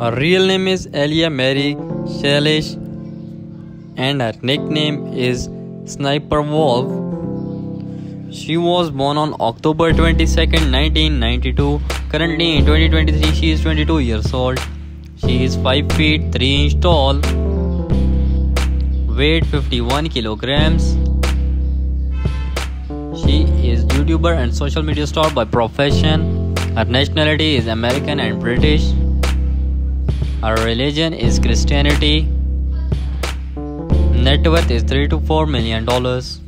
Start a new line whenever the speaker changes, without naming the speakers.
Her real name is Alia Marie Shelesh and her nickname is Sniper Wolf. She was born on October 22, 1992. Currently in 2023 she is 22 years old. She is 5 feet 3 inch tall. Weight 51 kilograms. She is YouTuber and social media star by profession. Her nationality is American and British. Her religion is Christianity. Net worth is 3 to 4 million dollars.